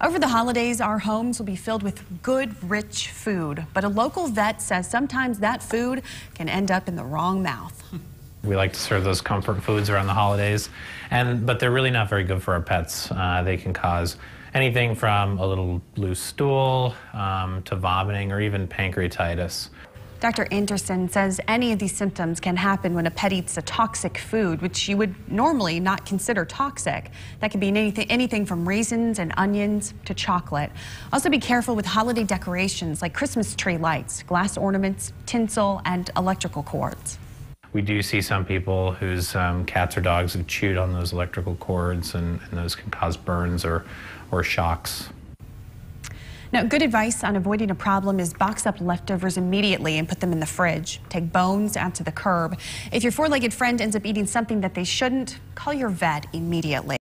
Over the holidays, our homes will be filled with good, rich food. But a local vet says sometimes that food can end up in the wrong mouth. We like to serve those comfort foods around the holidays, and but they're really not very good for our pets. Uh, they can cause anything from a little loose stool um, to vomiting or even pancreatitis. Dr. Anderson says any of these symptoms can happen when a pet eats a toxic food, which you would normally not consider toxic. That could be anything, anything from raisins and onions to chocolate. Also be careful with holiday decorations like Christmas tree lights, glass ornaments, tinsel, and electrical cords. We do see some people whose um, cats or dogs have chewed on those electrical cords, and, and those can cause burns or, or shocks. Now, good advice on avoiding a problem is box up leftovers immediately and put them in the fridge. Take bones out to the curb. If your four-legged friend ends up eating something that they shouldn't, call your vet immediately.